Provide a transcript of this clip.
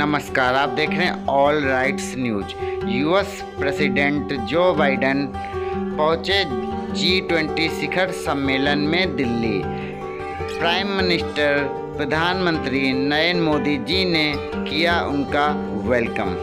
नमस्कार, आप देख रहे हैं all rights news US president Joe Biden पहुँचे जी ट्वेंटी शिखर सम्मेलन में दिल्ली। प्राइम मिनिस्टर प्रधानमंत्री नरेंद्र मोदी जी ने किया उनका वेलकम